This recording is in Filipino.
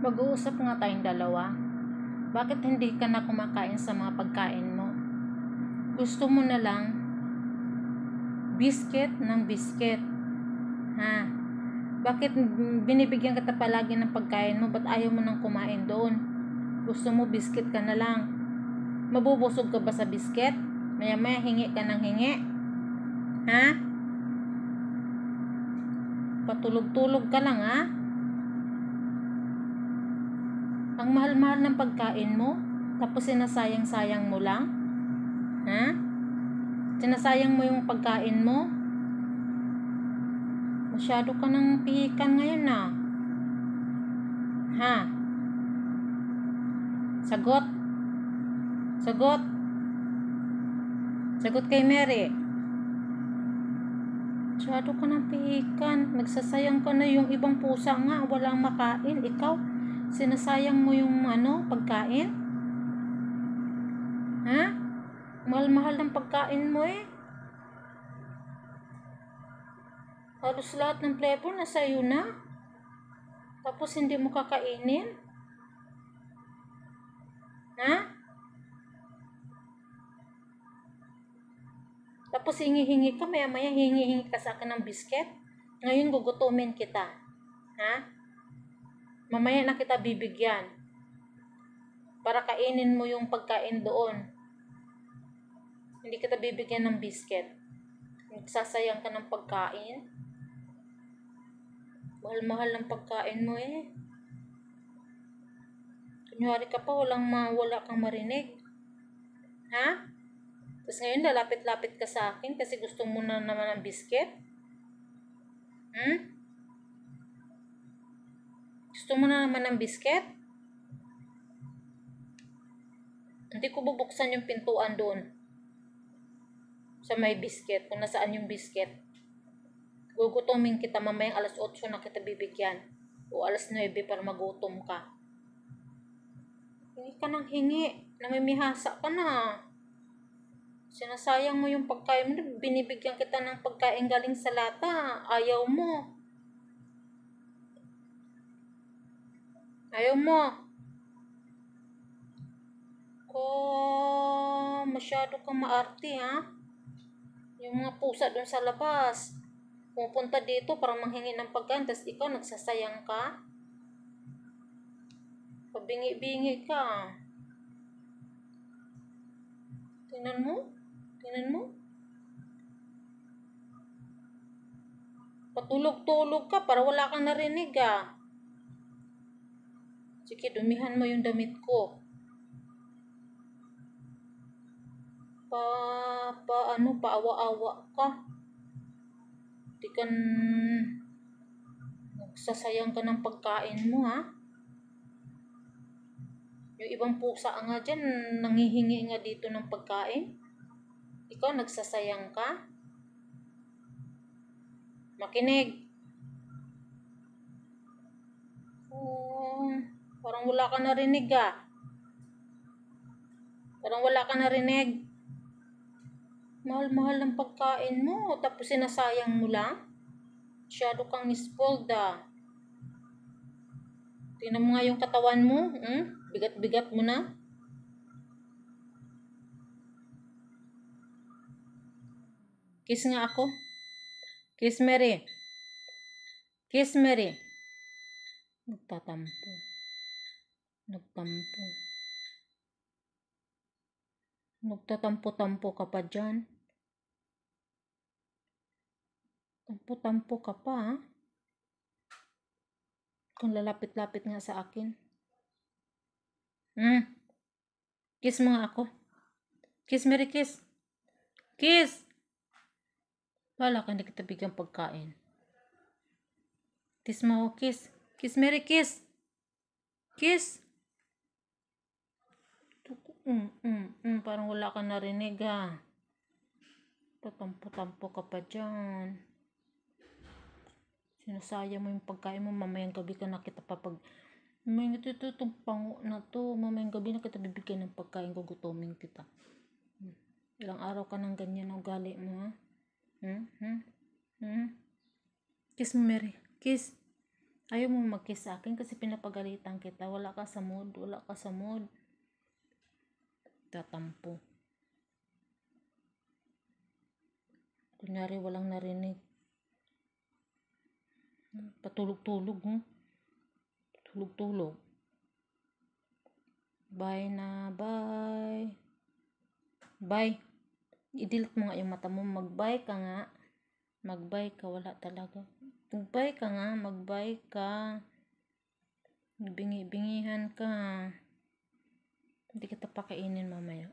Mag-uusap nga tayong dalawa. Bakit hindi ka na kumakain sa mga pagkain mo? Gusto mo na lang biscuit ng biscuit. Ha? Bakit binibigyan kita palagi ng pagkain mo? Ba't ayaw mo nang kumain doon? Gusto mo biscuit ka na lang. Mabubusog ka ba sa biscuit? Maya maya hingi ka ng hingi. Ha? Patulog-tulog ka lang ha? Ang mahal-mahal ng pagkain mo, tapos sinasayang-sayang mo lang? Ha? Sinasayang mo yung pagkain mo? Masyado ka ng pihikan ngayon na. Ha? Sagot. Sagot. Sagot kay Mary. Masyado ka ng pihikan. Nagsasayang ka na yung ibang pusa nga. Walang makain. Ikaw, sinasayang mo yung ano, pagkain? Ha? Mahal-mahal ng pagkain mo eh. Halos lahat ng flavor na sa'yo na. Tapos hindi mo kakainin. Ha? Tapos hingi-hingi ka, maya-maya hingi-hingi ka sa akin ng bisket. Ngayon gugutumin kita. Ha? Mamaya na kita bibigyan. Para kainin mo yung pagkain doon. Hindi kita bibigyan ng bisket. Nagsasayang ka ng pagkain. Mahal-mahal ng pagkain mo eh. Kunyari ka pa, walang ma wala kang marinig. Ha? Tapos ngayon, lalapit-lapit ka sa akin kasi gusto mo na naman ng bisket. Hmm? Gusto mo na naman ng bisket? Hindi ko bubuksan yung pintuan doon. Sa may bisket, kung nasaan yung bisket. Gugutomin kita mamayang alas 8 na kita bibigyan. O alas 9 para magutom ka. Hingi ka ng hingi. Namimihasa ka na. Sinasayang mo yung pagkain mo. Binibigyan kita ng pagkain galing sa lata. Ayaw mo. Ayaw mo. Oh, masyado kang maarte ha. Yung mga pusa doon sa labas. Pupunta dito para manghingi ng pagkain, tapos ikaw nagsasayang ka. Pabingi-bingi ka. Tingnan mo? Tingnan mo? Patulog-tulog ka para wala kang narinig ah. Sige, dumihan mo yung damit ko. Pa, pa, ano, paawa-awa ka. Di ka, nagsasayang ka ng pagkain mo, ha? Yung ibang pusa nga dyan, nangihingi nga dito ng pagkain. Ikaw, nagsasayang ka? Makinig. Oh, parang wala ka narinig, ah. Parang wala ka narinig. Mahal-mahal ng pagkain mo, tapos sinasayang mo lang. Masyado kang spoiled ah. Tingnan mo nga yung katawan mo. Hmm? Bigat-bigat mo na. Kiss nga ako. Kiss Mary. Kiss Mary. Nagtatampo. Nagtampo. Nagtatampo-tampo ka pa dyan. Tampo-tampo ka pa, ha? Kung lalapit-lapit nga sa akin. Hmm. Kiss mo nga ako. Kiss, Mary, kiss. Kiss! Wala ka, hindi kita bigyan pagkain. Kiss mo ako, kiss. Kiss, Mary, kiss. Kiss. Mm, mm, mm, parang wala ka narinig ha. Tatampo-tampo ka pa dyan. Sinasaya mo yung pagkain mo, mamayang gabi ka na kita papag... Mamayang ito, ito, itong pango na to. Mamayang gabi na kita bibigyan ng pagkain, gugutoming kita. Hmm. Ilang araw ka nang ganyan ang ugali mo ha. Hmm? Hmm? Hmm? Kiss mo, Mary. Kiss. Ayaw mo mag-kiss sa akin kasi pinapagalitan kita. Wala ka sa mood. Wala ka sa mood. Tatampo. Kunyari walang narinig. Patulog-tulog, hmm? Tulog-tulog. Bye na, bye. Bye. I-delete mo nga yung mata mo. Mag-bye ka nga. Mag-bye ka. Wala talaga. Mag-bye ka nga. Mag-bye ka. Bingi-bingihan ka. Hindi kita pakainin mamaya.